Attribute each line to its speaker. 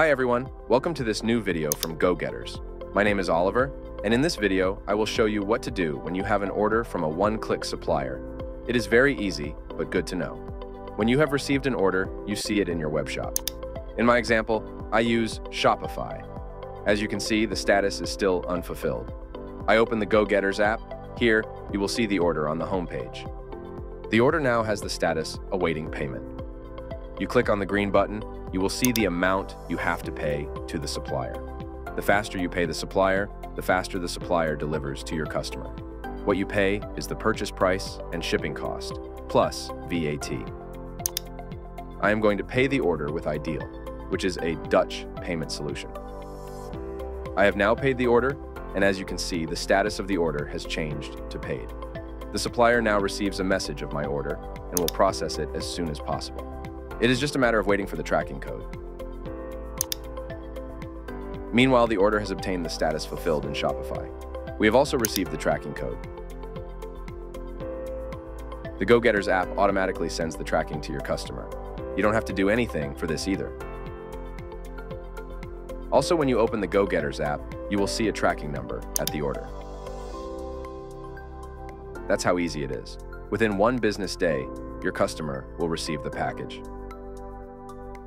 Speaker 1: Hi everyone, welcome to this new video from GoGetters. My name is Oliver, and in this video, I will show you what to do when you have an order from a one-click supplier. It is very easy, but good to know. When you have received an order, you see it in your web shop. In my example, I use Shopify. As you can see, the status is still unfulfilled. I open the GoGetters app. Here, you will see the order on the homepage. The order now has the status awaiting payment. You click on the green button you will see the amount you have to pay to the supplier. The faster you pay the supplier, the faster the supplier delivers to your customer. What you pay is the purchase price and shipping cost, plus VAT. I am going to pay the order with iDEAL, which is a Dutch payment solution. I have now paid the order, and as you can see, the status of the order has changed to paid. The supplier now receives a message of my order and will process it as soon as possible. It is just a matter of waiting for the tracking code. Meanwhile, the order has obtained the status fulfilled in Shopify. We have also received the tracking code. The GoGetters app automatically sends the tracking to your customer. You don't have to do anything for this either. Also, when you open the GoGetters app, you will see a tracking number at the order. That's how easy it is. Within one business day, your customer will receive the package.